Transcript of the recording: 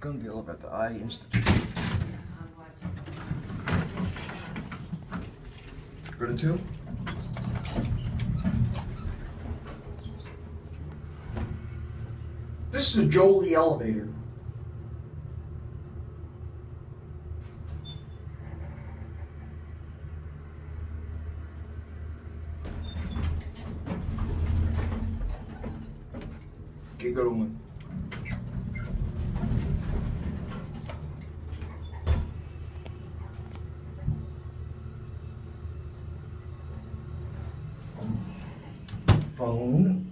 Gonna be a look at the Eye Institute. Go to two? This is a Jolie elevator. Okay, go Phone.